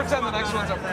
We're the next ones up